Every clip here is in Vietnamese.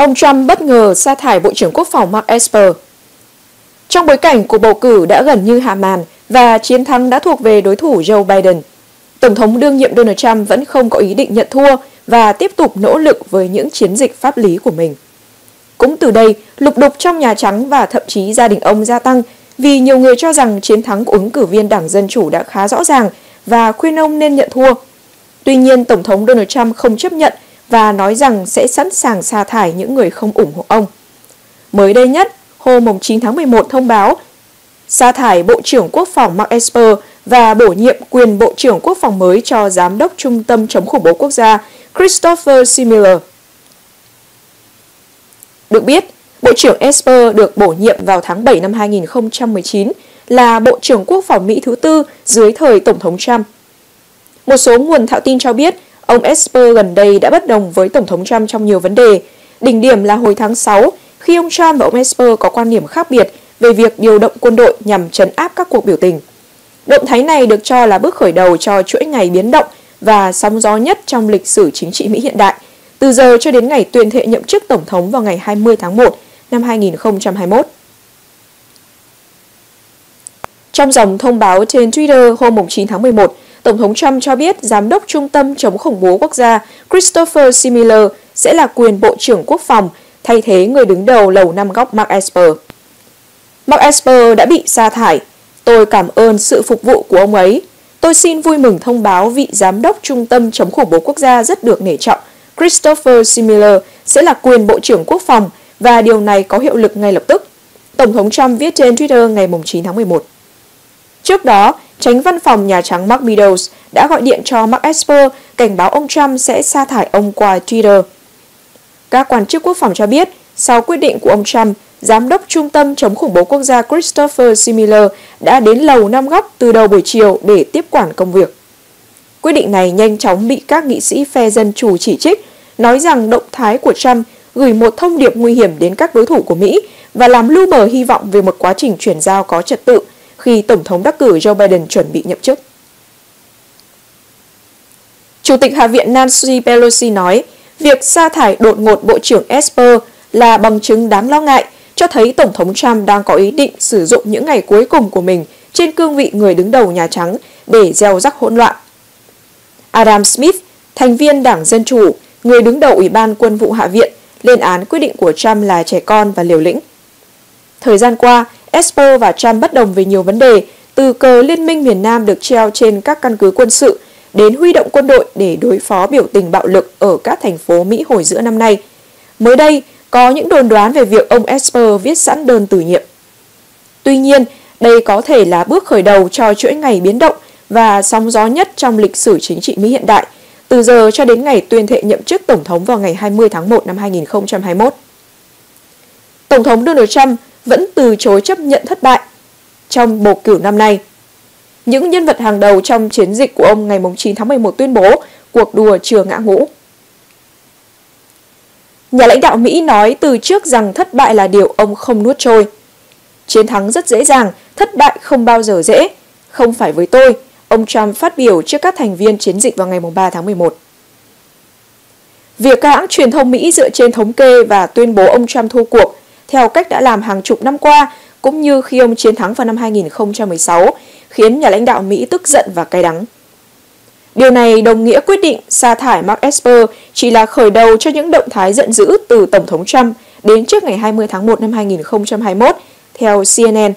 Ông Trump bất ngờ sa thải Bộ trưởng Quốc phòng Mark Esper. Trong bối cảnh cuộc bầu cử đã gần như hạ màn và chiến thắng đã thuộc về đối thủ Joe Biden, Tổng thống đương nhiệm Donald Trump vẫn không có ý định nhận thua và tiếp tục nỗ lực với những chiến dịch pháp lý của mình. Cũng từ đây, lục đục trong Nhà Trắng và thậm chí gia đình ông gia tăng vì nhiều người cho rằng chiến thắng của ứng cử viên Đảng Dân Chủ đã khá rõ ràng và khuyên ông nên nhận thua. Tuy nhiên, Tổng thống Donald Trump không chấp nhận và nói rằng sẽ sẵn sàng sa thải những người không ủng hộ ông. Mới đây nhất, hôm 9 tháng 11 thông báo sa thải Bộ trưởng Quốc phòng Mark Esper và bổ nhiệm quyền Bộ trưởng Quốc phòng mới cho Giám đốc Trung tâm chống khủng bố quốc gia Christopher Similler. Được biết, Bộ trưởng Esper được bổ nhiệm vào tháng 7 năm 2019 là Bộ trưởng Quốc phòng Mỹ thứ tư dưới thời Tổng thống Trump. Một số nguồn thạo tin cho biết ông Esper gần đây đã bất đồng với Tổng thống Trump trong nhiều vấn đề. Đỉnh điểm là hồi tháng 6 khi ông Trump và ông Esper có quan điểm khác biệt về việc điều động quân đội nhằm trấn áp các cuộc biểu tình. Động thái này được cho là bước khởi đầu cho chuỗi ngày biến động và sóng gió nhất trong lịch sử chính trị Mỹ hiện đại, từ giờ cho đến ngày tuyên thệ nhậm chức Tổng thống vào ngày 20 tháng 1 năm 2021. Trong dòng thông báo trên Twitter hôm 9 tháng 11, Tổng thống Trump cho biết Giám đốc Trung tâm chống khủng bố quốc gia Christopher Similler sẽ là quyền Bộ trưởng Quốc phòng, thay thế người đứng đầu Lầu Năm Góc Mark Esper. Mark Esper đã bị sa thải. Tôi cảm ơn sự phục vụ của ông ấy. Tôi xin vui mừng thông báo vị Giám đốc Trung tâm chống khủng bố quốc gia rất được nể trọng, Christopher Similler sẽ là quyền Bộ trưởng Quốc phòng và điều này có hiệu lực ngay lập tức. Tổng thống Trump viết trên Twitter ngày 9 tháng 11. Trước đó, tránh văn phòng Nhà Trắng Mark Meadows đã gọi điện cho Mark Esper cảnh báo ông Trump sẽ sa thải ông qua Twitter. Các quan chức quốc phòng cho biết, sau quyết định của ông Trump, Giám đốc Trung tâm chống khủng bố quốc gia Christopher Similler đã đến lầu năm góc từ đầu buổi chiều để tiếp quản công việc. Quyết định này nhanh chóng bị các nghị sĩ phe dân chủ chỉ trích, nói rằng động thái của Trump gửi một thông điệp nguy hiểm đến các đối thủ của Mỹ và làm lưu mờ hy vọng về một quá trình chuyển giao có trật tự khi Tổng thống đắc cử Joe Biden chuẩn bị nhậm chức. Chủ tịch Hạ viện Nancy Pelosi nói, việc sa thải đột ngột Bộ trưởng Esper là bằng chứng đáng lo ngại, cho thấy Tổng thống Trump đang có ý định sử dụng những ngày cuối cùng của mình trên cương vị người đứng đầu Nhà Trắng để gieo rắc hỗn loạn. Adam Smith, thành viên Đảng Dân Chủ, người đứng đầu Ủy ban Quân vụ Hạ viện, lên án quyết định của Trump là trẻ con và liều lĩnh. Thời gian qua, Esper và Trump bất đồng về nhiều vấn đề, từ cờ Liên minh miền Nam được treo trên các căn cứ quân sự đến huy động quân đội để đối phó biểu tình bạo lực ở các thành phố Mỹ hồi giữa năm nay. Mới đây, có những đồn đoán về việc ông Esper viết sẵn đơn từ nhiệm. Tuy nhiên, đây có thể là bước khởi đầu cho chuỗi ngày biến động và sóng gió nhất trong lịch sử chính trị Mỹ hiện đại, từ giờ cho đến ngày tuyên thệ nhậm chức Tổng thống vào ngày 20 tháng 1 năm 2021. Tổng thống Donald Trump vẫn từ chối chấp nhận thất bại trong bầu cử năm nay. Những nhân vật hàng đầu trong chiến dịch của ông ngày 9 tháng 11 tuyên bố cuộc đua chưa ngã ngũ. Nhà lãnh đạo Mỹ nói từ trước rằng thất bại là điều ông không nuốt trôi. Chiến thắng rất dễ dàng, thất bại không bao giờ dễ. Không phải với tôi, ông Trump phát biểu trước các thành viên chiến dịch vào ngày 3 tháng 11. Việc các hãng truyền thông Mỹ dựa trên thống kê và tuyên bố ông Trump thua cuộc theo cách đã làm hàng chục năm qua, cũng như khi ông chiến thắng vào năm 2016, khiến nhà lãnh đạo Mỹ tức giận và cay đắng. Điều này đồng nghĩa quyết định sa thải Mark Esper chỉ là khởi đầu cho những động thái giận dữ từ Tổng thống Trump đến trước ngày 20 tháng 1 năm 2021, theo CNN.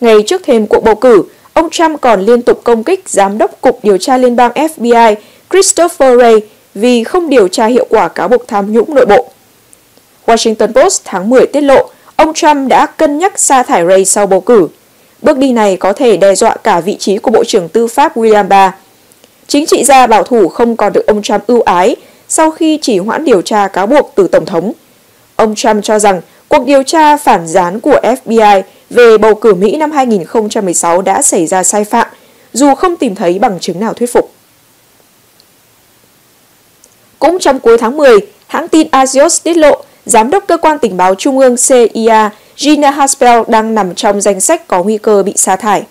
Ngày trước thêm cuộc bầu cử, ông Trump còn liên tục công kích Giám đốc Cục Điều tra Liên bang FBI Christopher Wray vì không điều tra hiệu quả cáo buộc tham nhũng nội bộ. Washington Post tháng 10 tiết lộ, ông Trump đã cân nhắc sa thải Ray sau bầu cử. Bước đi này có thể đe dọa cả vị trí của Bộ trưởng Tư pháp William Barr. Chính trị gia bảo thủ không còn được ông Trump ưu ái sau khi chỉ hoãn điều tra cáo buộc từ Tổng thống. Ông Trump cho rằng cuộc điều tra phản gián của FBI về bầu cử Mỹ năm 2016 đã xảy ra sai phạm, dù không tìm thấy bằng chứng nào thuyết phục. Cũng trong cuối tháng 10, hãng tin Axios tiết lộ Giám đốc cơ quan tình báo trung ương CIA Gina Haspel đang nằm trong danh sách có nguy cơ bị sa thải.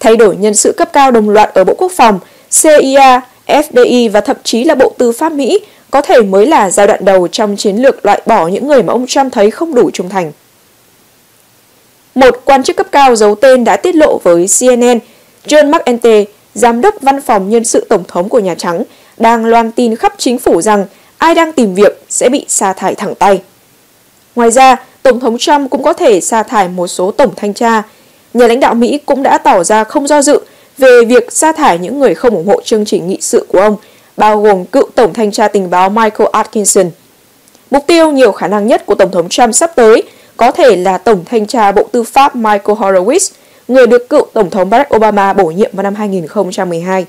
Thay đổi nhân sự cấp cao đồng loạt ở Bộ Quốc phòng, CIA, FDI và thậm chí là Bộ Tư pháp Mỹ có thể mới là giai đoạn đầu trong chiến lược loại bỏ những người mà ông Trump thấy không đủ trung thành. Một quan chức cấp cao giấu tên đã tiết lộ với CNN, John McEntee, giám đốc văn phòng nhân sự tổng thống của Nhà Trắng, đang loan tin khắp chính phủ rằng ai đang tìm việc sẽ bị sa thải thẳng tay. Ngoài ra, Tổng thống Trump cũng có thể sa thải một số tổng thanh tra. Nhà lãnh đạo Mỹ cũng đã tỏ ra không do dự về việc sa thải những người không ủng hộ chương trình nghị sự của ông, bao gồm cựu Tổng thanh tra tình báo Michael Atkinson. Mục tiêu nhiều khả năng nhất của Tổng thống Trump sắp tới có thể là Tổng thanh tra Bộ Tư pháp Michael Horowitz, người được cựu Tổng thống Barack Obama bổ nhiệm vào năm 2012.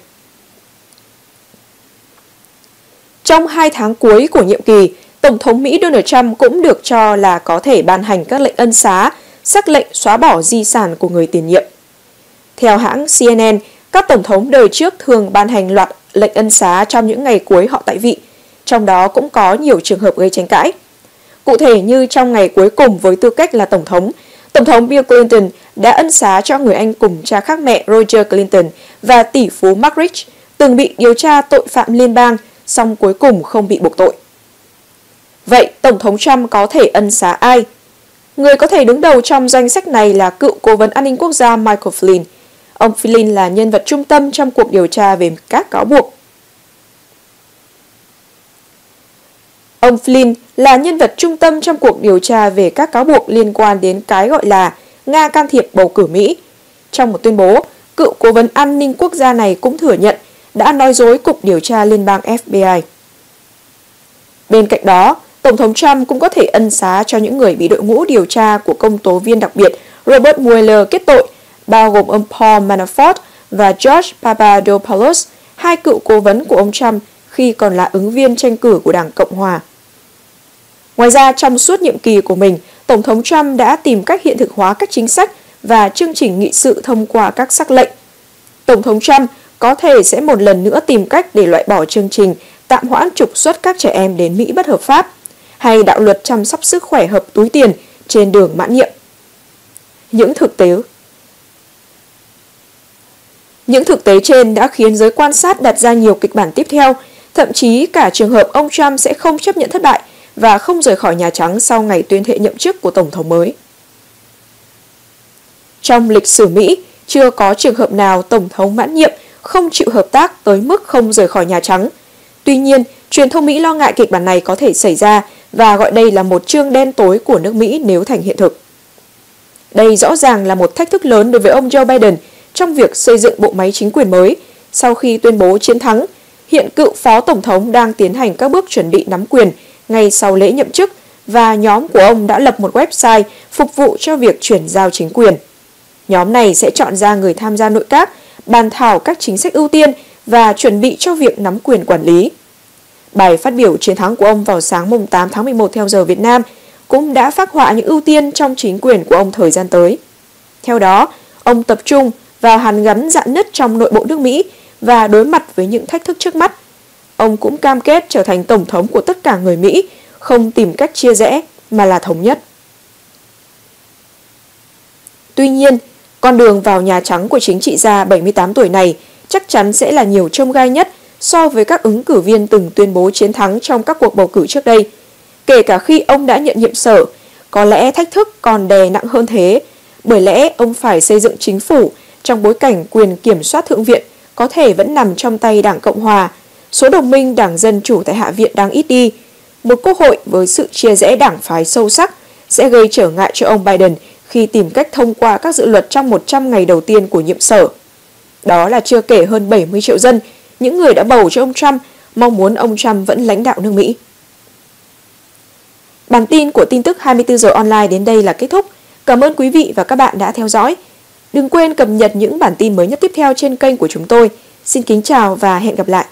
Trong hai tháng cuối của nhiệm kỳ, Tổng thống Mỹ Donald Trump cũng được cho là có thể ban hành các lệnh ân xá, sắc lệnh xóa bỏ di sản của người tiền nhiệm. Theo hãng CNN, các tổng thống đời trước thường ban hành loạt lệnh ân xá trong những ngày cuối họ tại vị, trong đó cũng có nhiều trường hợp gây tranh cãi. Cụ thể như trong ngày cuối cùng với tư cách là tổng thống, Tổng thống Bill Clinton đã ân xá cho người anh cùng cha khác mẹ Roger Clinton và tỷ phú Mark Rich từng bị điều tra tội phạm liên bang, song cuối cùng không bị buộc tội. Vậy Tổng thống Trump có thể ân xá ai? Người có thể đứng đầu trong danh sách này là cựu cố vấn an ninh quốc gia Michael Flynn. Ông Flynn là nhân vật trung tâm trong cuộc điều tra về các cáo buộc. Ông Flynn là nhân vật trung tâm trong cuộc điều tra về các cáo buộc liên quan đến cái gọi là Nga can thiệp bầu cử Mỹ. Trong một tuyên bố, cựu cố vấn an ninh quốc gia này cũng thừa nhận đã nói dối Cục Điều tra Liên bang FBI. Bên cạnh đó, Tổng thống Trump cũng có thể ân xá cho những người bị đội ngũ điều tra của công tố viên đặc biệt Robert Mueller kết tội, bao gồm ông Paul Manafort và George Papadopoulos, hai cựu cố vấn của ông Trump khi còn là ứng viên tranh cử của Đảng Cộng Hòa. Ngoài ra, trong suốt nhiệm kỳ của mình, Tổng thống Trump đã tìm cách hiện thực hóa các chính sách và chương trình nghị sự thông qua các sắc lệnh. Tổng thống Trump có thể sẽ một lần nữa tìm cách để loại bỏ chương trình tạm hoãn trục xuất các trẻ em đến Mỹ bất hợp pháp hay đạo luật chăm sóc sức khỏe hợp túi tiền trên đường mãn nhiệm. Những thực tế những thực tế trên đã khiến giới quan sát đặt ra nhiều kịch bản tiếp theo, thậm chí cả trường hợp ông Trump sẽ không chấp nhận thất bại và không rời khỏi Nhà Trắng sau ngày tuyên thệ nhậm chức của Tổng thống mới. Trong lịch sử Mỹ, chưa có trường hợp nào Tổng thống mãn nhiệm không chịu hợp tác tới mức không rời khỏi Nhà Trắng. Tuy nhiên, truyền thông Mỹ lo ngại kịch bản này có thể xảy ra và gọi đây là một chương đen tối của nước Mỹ nếu thành hiện thực. Đây rõ ràng là một thách thức lớn đối với ông Joe Biden trong việc xây dựng bộ máy chính quyền mới sau khi tuyên bố chiến thắng. Hiện cựu phó tổng thống đang tiến hành các bước chuẩn bị nắm quyền ngay sau lễ nhậm chức và nhóm của ông đã lập một website phục vụ cho việc chuyển giao chính quyền. Nhóm này sẽ chọn ra người tham gia nội các, bàn thảo các chính sách ưu tiên và chuẩn bị cho việc nắm quyền quản lý. Bài phát biểu chiến thắng của ông vào sáng mùng 8 tháng 11 theo giờ Việt Nam cũng đã phát họa những ưu tiên trong chính quyền của ông thời gian tới. Theo đó, ông tập trung vào hàn gắn dạn nứt trong nội bộ nước Mỹ và đối mặt với những thách thức trước mắt. Ông cũng cam kết trở thành tổng thống của tất cả người Mỹ, không tìm cách chia rẽ mà là thống nhất. Tuy nhiên, con đường vào Nhà Trắng của chính trị gia 78 tuổi này chắc chắn sẽ là nhiều trông gai nhất so với các ứng cử viên từng tuyên bố chiến thắng trong các cuộc bầu cử trước đây. Kể cả khi ông đã nhận nhiệm sở, có lẽ thách thức còn đè nặng hơn thế, bởi lẽ ông phải xây dựng chính phủ trong bối cảnh quyền kiểm soát thượng viện có thể vẫn nằm trong tay Đảng Cộng Hòa, số đồng minh Đảng Dân Chủ tại Hạ viện đang ít đi. Một quốc hội với sự chia rẽ đảng phái sâu sắc sẽ gây trở ngại cho ông Biden khi tìm cách thông qua các dự luật trong 100 ngày đầu tiên của nhiệm sở. Đó là chưa kể hơn 70 triệu dân, những người đã bầu cho ông Trump, mong muốn ông Trump vẫn lãnh đạo nước Mỹ. Bản tin của tin tức 24 giờ online đến đây là kết thúc. Cảm ơn quý vị và các bạn đã theo dõi. Đừng quên cập nhật những bản tin mới nhất tiếp theo trên kênh của chúng tôi. Xin kính chào và hẹn gặp lại.